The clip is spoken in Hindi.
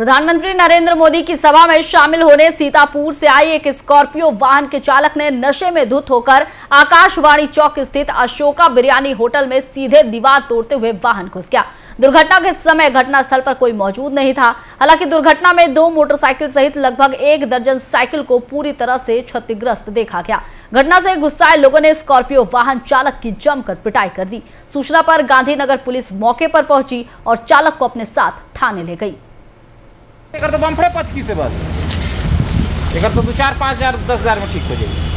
प्रधानमंत्री नरेंद्र मोदी की सभा में शामिल होने सीतापुर से आई एक स्कॉर्पियो वाहन के चालक ने नशे में धुत होकर आकाशवाणी चौक स्थित अशोका बिरयानी होटल में सीधे दीवार तोड़ते हुए वाहन घुस गया। दुर्घटना के समय घटनास्थल पर कोई मौजूद नहीं था। हालाँकि दुर्घटना में दो मोटरसाइकिल सहित लगभग एक दर्जन साइकिल को पूरी तरह से क्षतिग्रस्त देखा गया। घटना से गुस्साए लोगों ने स्कॉर्पियो वाहन चालक की जमकर पिटाई कर दी। सूचना पर गांधीनगर पुलिस मौके पर पहुँची और चालक को अपने साथ थाने ले गई। एकर तो बम्फड़े पचकी से बस। एक तो दो चार पाँच हज़ार, दस हज़ार में ठीक हो जाएगी।